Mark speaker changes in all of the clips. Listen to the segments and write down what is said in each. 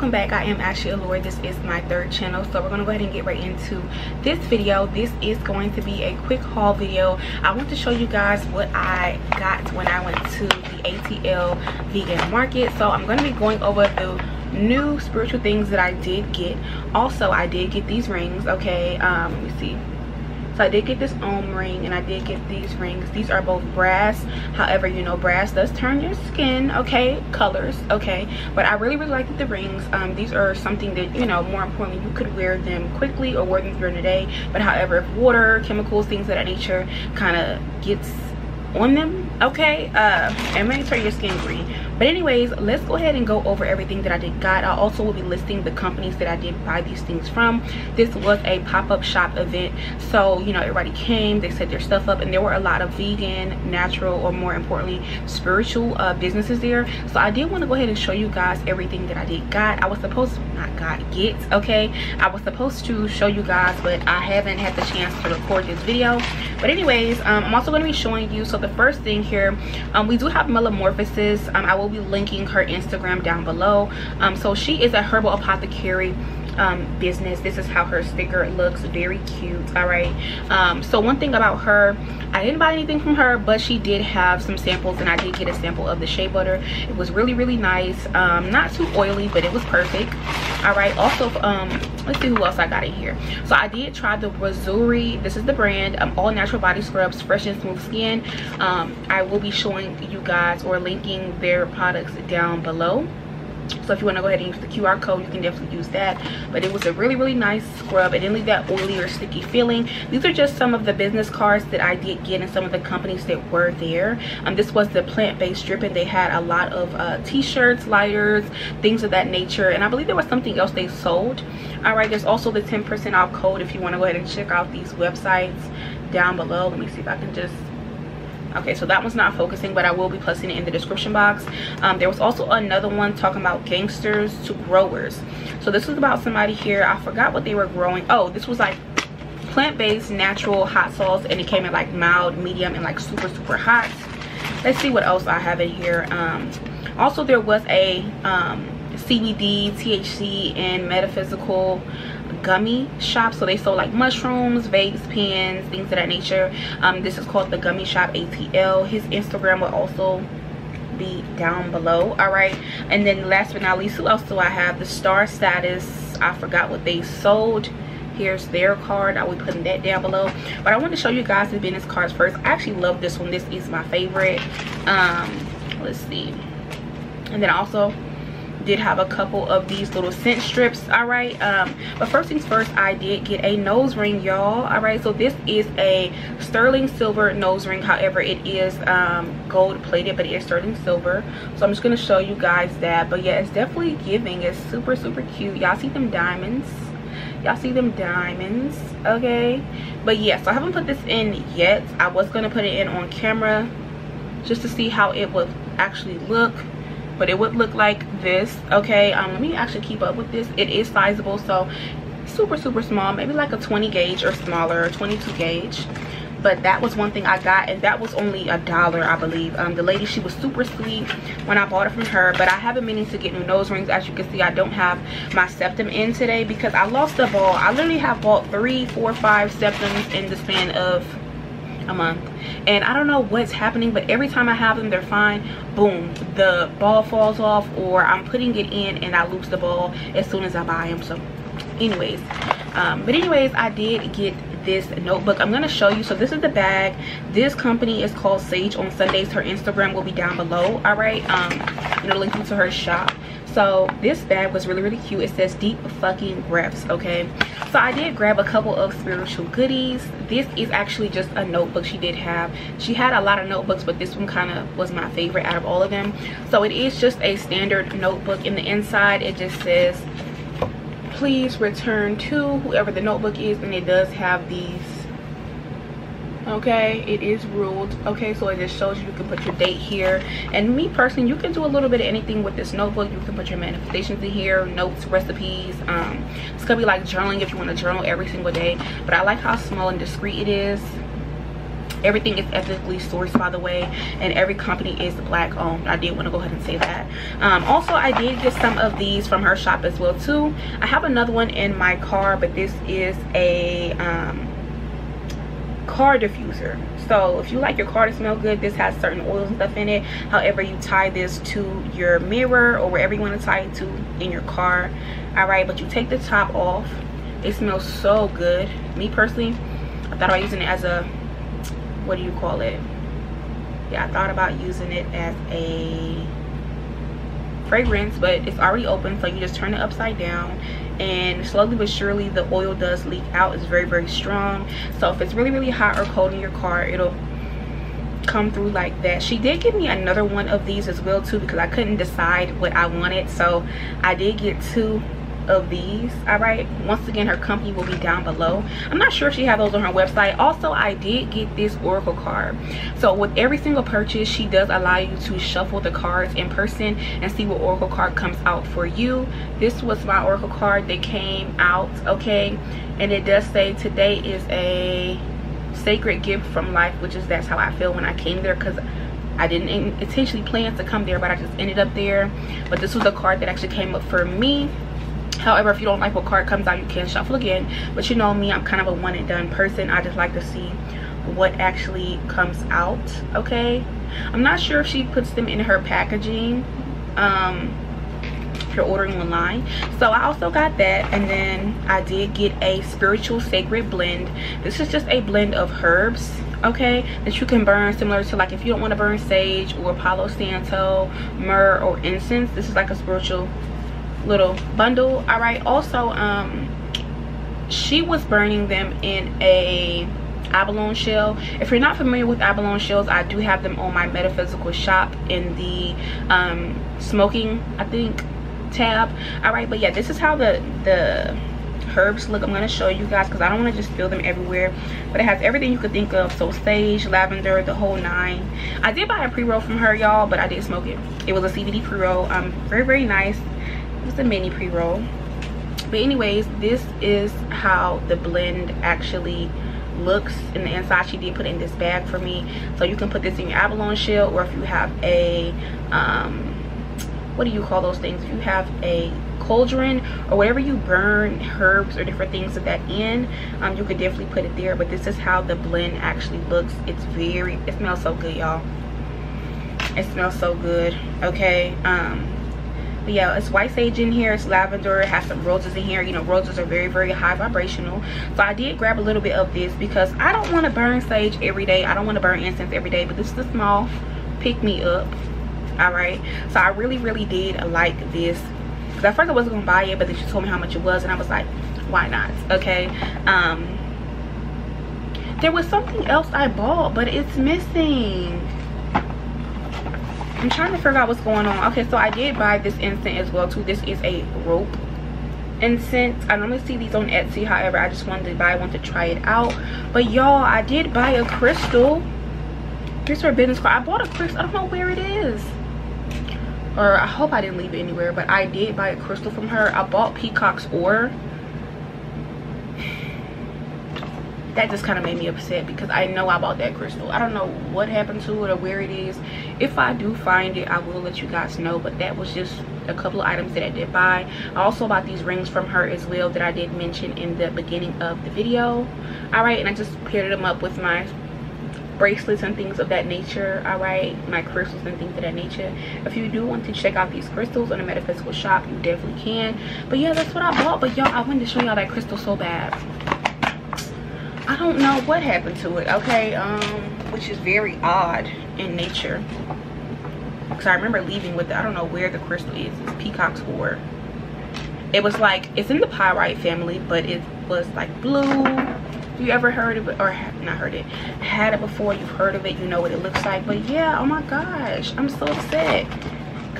Speaker 1: welcome back. I am ashley allure. This is my third channel so we're going to go ahead and get right into this video. This is going to be a quick haul video. I want to show you guys what i got when i went to the atl vegan market. So i'm going to be going over the new spiritual things that i did get. Also i did get these rings okay? Um let me see so i did get this ohm ring and i did get these rings. These are both brass. However you know brass does turn your skin okay? Colors okay? But i really really like the rings. Um, these are something that you know more importantly you could wear them quickly or wear them during the day. But however if water chemicals things of that nature kind of gets on them okay? Uh and may turn your skin green but anyways let's go ahead and go over everything that i did. Got i also will be listing the companies that i did buy these things from. This was a pop-up shop event. So you know everybody came they set their stuff up and there were a lot of vegan natural or more importantly spiritual uh, businesses there. So i did want to go ahead and show you guys everything that i did. Got i was supposed to not got get okay? I was supposed to show you guys but i haven't had the chance to record this video. But anyways um, i'm also going to be showing you so the first thing here um, we do have metamorphosis. Um, i will be linking her instagram down below. Um, so she is a herbal apothecary um, business. This is how her sticker looks. Very cute all right? Um, so one thing about her i didn't buy anything from her but she did have some samples and i did get a sample of the shea butter. It was really really nice. Um, not too oily but it was perfect all right? Also um, let's see who else i got in here. So i did try the Razuri. this is the brand um, all natural body scrubs fresh and smooth skin. Um, i will be showing you guys or linking their products down below so if you want to go ahead and use the qr code you can definitely use that. But it was a really really nice scrub it didn't leave that oily or sticky feeling. These are just some of the business cards that i did get and some of the companies that were there. Um this was the plant-based strip and they had a lot of uh t-shirts lighters things of that nature and i believe there was something else they sold. All right there's also the 10 percent off code if you want to go ahead and check out these websites down below. Let me see if i can just okay so that one's not focusing but i will be placing it in the description box. Um, there was also another one talking about gangsters to growers. So this was about somebody here. I forgot what they were growing. Oh this was like plant-based natural hot sauce and it came in like mild medium and like super super hot. Let's see what else i have in here. Um, also there was a um, cbd thc and metaphysical gummy shop so they sold like mushrooms vapes pens things of that nature. Um, this is called the gummy shop atl his instagram will also be down below all right? And then last but not least who else do i have? The star status. I forgot what they sold. Here's their card. I will be putting that down below. But i want to show you guys the business cards first. I actually love this one. This is my favorite. Um let's see. And then also did have a couple of these little scent strips all right? Um but first things first i did get a nose ring y'all all right? So this is a sterling silver nose ring. However it is um gold plated but it is sterling silver. So i'm just going to show you guys that. But yeah it's definitely giving. It's super super cute. Y'all see them diamonds? Y'all see them diamonds? Okay. But yeah, so i haven't put this in yet. I was going to put it in on camera just to see how it would actually look but it would look like this okay? Um let me actually keep up with this. It is sizable so super super small maybe like a 20 gauge or smaller 22 gauge. But that was one thing i got and that was only a dollar i believe. Um, the lady she was super sweet when i bought it from her but i have been meaning to get new nose rings. As you can see i don't have my septum in today because i lost the ball. I literally have bought three four five septums in the span of a month. And i don't know what's happening but every time i have them they're fine. Boom the ball falls off or i'm putting it in and i lose the ball as soon as i buy them. So anyways um, but anyways i did get this notebook. I'm going to show you. So this is the bag. This company is called sage on sundays. Her instagram will be down below. All right um going to link you to her shop so this bag was really really cute. It says deep fucking breaths okay? So i did grab a couple of spiritual goodies. This is actually just a notebook she did have. She had a lot of notebooks but this one kind of was my favorite out of all of them. So it is just a standard notebook. In the inside it just says please return to whoever the notebook is and it does have these okay? It is ruled okay? So it just shows you you can put your date here. And me personally you can do a little bit of anything with this notebook. You can put your manifestations in here notes recipes. Um it's gonna be like journaling if you want to journal every single day. But i like how small and discreet it is. Everything is ethically sourced by the way and every company is black owned. I did want to go ahead and say that. Um, also i did get some of these from her shop as well too. I have another one in my car but this is a um, car diffuser. So if you like your car to smell good this has certain oils and stuff in it. However you tie this to your mirror or wherever you want to tie it to in your car. All right but you take the top off. It smells so good. Me personally i thought about using it as a what do you call it? Yeah i thought about using it as a fragrance but it's already open so you just turn it upside down and slowly but surely the oil does leak out. It's very very strong. So if it's really really hot or cold in your car it'll come through like that. She did give me another one of these as well too because i couldn't decide what i wanted. So i did get two of these all right? Once again her company will be down below. I'm not sure if she has those on her website. Also i did get this oracle card. So with every single purchase she does allow you to shuffle the cards in person and see what oracle card comes out for you. This was my oracle card. That came out okay? And it does say today is a sacred gift from life which is that's how i feel when i came there because I didn't intentionally plan to come there, but I just ended up there. But this was a card that actually came up for me however if you don't like what card comes out you can shuffle again. But you know me i'm kind of a one and done person. I just like to see what actually comes out okay? I'm not sure if she puts them in her packaging um if you're ordering online. So i also got that and then i did get a spiritual sacred blend. This is just a blend of herbs okay that you can burn similar to like if you don't want to burn sage or palo santo myrrh or incense this is like a spiritual little bundle. All right also um she was burning them in a abalone shell. If you're not familiar with abalone shells i do have them on my metaphysical shop in the um smoking i think tab. All right but yeah this is how the the herbs look. I'm going to show you guys because i don't want to just fill them everywhere but it has everything you could think of. So sage lavender the whole nine. I did buy a pre-roll from her y'all but i did smoke it. It was a cbd pre-roll. Um very very nice it's a mini pre-roll. But anyways this is how the blend actually looks in the inside she did put in this bag for me. So you can put this in your abalone shell or if you have a um what do you call those things? If you have a cauldron or whatever you burn herbs or different things of that in um you could definitely put it there. But this is how the blend actually looks. It's very it smells so good y'all. It smells so good okay? Um but yeah it's white sage in here it's lavender it has some roses in here. You know roses are very very high vibrational. So i did grab a little bit of this because i don't want to burn sage every day. I don't want to burn incense every day but this is a small pick me up all right so i really really did like this. Because at first i wasn't gonna buy it but then she told me how much it was and i was like why not okay? Um there was something else i bought but it's missing I'm trying to figure out what's going on. Okay, so I did buy this incense as well too. This is a rope incense. I normally see these on Etsy. However, I just wanted to buy one to try it out. But y'all, I did buy a crystal. Here's her business card. I bought a crystal. I don't know where it is. Or I hope I didn't leave it anywhere. But I did buy a crystal from her. I bought Peacock's Ore that just kind of made me upset because I know I bought that crystal. I don't know what happened to it or where it is. If I do find it, I will let you guys know. But that was just a couple of items that I did buy. I also bought these rings from her as well that I did mention in the beginning of the video. Alright, and I just paired them up with my bracelets and things of that nature all right my crystals and things of that nature if you do want to check out these crystals on a metaphysical shop you definitely can but yeah that's what i bought but y'all i wanted to show y'all that crystal so bad I don't know what happened to it, okay? Um, which is very odd in nature. Because I remember leaving with it. I don't know where the crystal is. It's Peacock's Ore. It was like, it's in the pyrite family, but it was like blue. You ever heard of it? Or not heard it. Had it before, you've heard of it, you know what it looks like. But yeah, oh my gosh, I'm so upset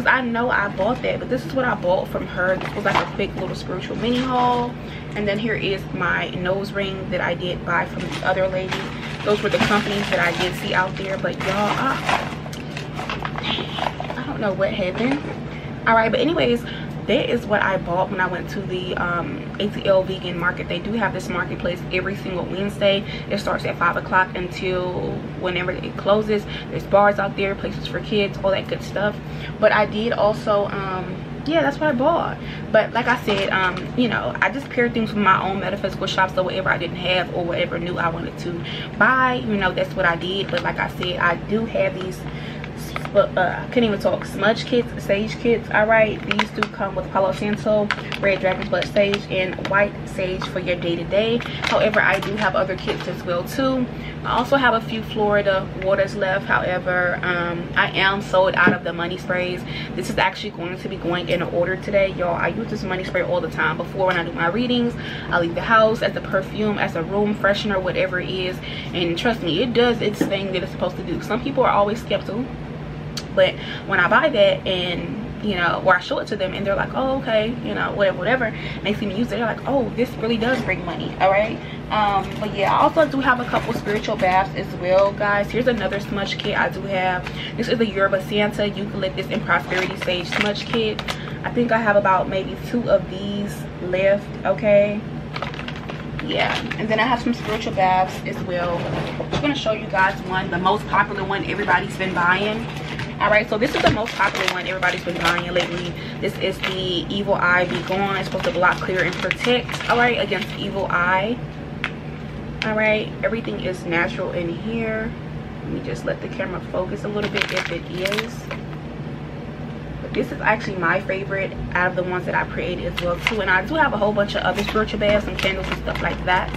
Speaker 1: because I know I bought that but this is what I bought from her. This was like a quick little spiritual mini haul. And then here is my nose ring that I did buy from the other lady. Those were the companies that I did see out there but y'all I, I don't know what happened. All right but anyways that is what i bought when i went to the um, atl vegan market. They do have this marketplace every single wednesday. It starts at five o'clock until whenever it closes. There's bars out there places for kids all that good stuff. But i did also um, yeah that's what i bought. But like i said um you know i just paired things with my own metaphysical shop so whatever i didn't have or whatever new i wanted to buy. You know that's what i did. But like i said i do have these but uh, I couldn't even talk. Smudge kits, sage kits. All right, these do come with Palo Santo, Red Dragon Blood Sage, and White Sage for your day to day. However, I do have other kits as well too. I also have a few Florida waters left. However, um, I am sold out of the money sprays. This is actually going to be going in order today, y'all. I use this money spray all the time. Before when I do my readings, I leave the house as a perfume, as a room freshener, whatever it is. And trust me, it does its thing that it's supposed to do. Some people are always skeptical. But when I buy that and you know, or I show it to them and they're like, oh, okay, you know, whatever, whatever. And they see me use it, they're like, oh, this really does bring money, all right? Um, but yeah, I also do have a couple spiritual baths as well, guys. Here's another smudge kit I do have. This is the Yerba Santa Eucalyptus and Prosperity Sage smudge kit. I think I have about maybe two of these left, okay? yeah and then i have some spiritual baths as well i'm to show you guys one the most popular one everybody's been buying all right so this is the most popular one everybody's been buying lately. This is the evil eye be gone. It's supposed to block clear and protect all right against evil eye. All right everything is natural in here. Let me just let the camera focus a little bit if it is. But this is actually my favorite out of the ones that i created as well too. And i do have a whole bunch of other spiritual baths and candles and stuff like that.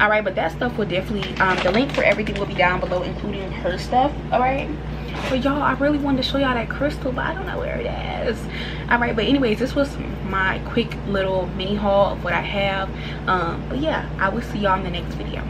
Speaker 1: All right but that stuff will definitely um the link for everything will be down below including her stuff all right but y'all i really wanted to show y'all that crystal but i don't know where it is. All right but anyways this was my quick little mini haul of what i have. Um but yeah i will see y'all in the next video